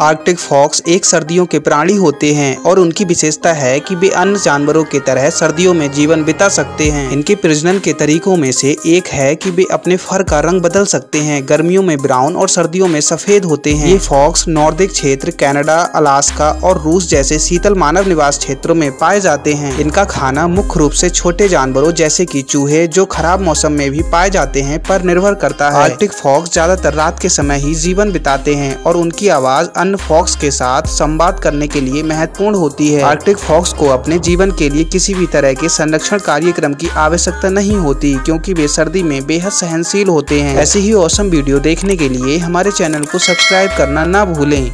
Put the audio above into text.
Arctic fox एक सर्दियों के प्राणी होते हैं और उनकी विशेषता है कि वे अन्य जानवरों की तरह सर्दियों में जीवन बिता सकते हैं। इनके प्रजनन के तरीकों में से एक है कि वे अपने फर का रंग बदल सकते हैं। गर्मियों में ब्राउन और सर्दियों में सफ़ेद होते हैं। ये फॉक्स नॉर्दिक क्षेत्र, कनाडा, अलास्का और रूस जैसे शीतल मानव निवास क्षेत्रों में पाए जाते हैं। इनका खाना मुख्य रूप से छोटे जानवरों जैसे की चूहे, जो खराब मौसम में भी पाए जाते हैं, पर निर्भर करता है। आर्कटिक फॉक्स ज़्यादातर रात के समय ही जीवन बिताते हैं और उनकी आवाज़ फॉक्स के साथ संवाद करने के लिए महत्वपूर्ण होती है। आर्कटिक फॉक्स को अपने जीवन के लिए किसी भी तरह के संरक्षण कार्यक्रम की आवश्यकता नहीं होती, क्योंकि वे सर्दी में बेहद सहनशील होते हैं। ऐसी ही औसम वीडियो देखने के लिए हमारे चैनल को सब्सक्राइब करना न भूलें।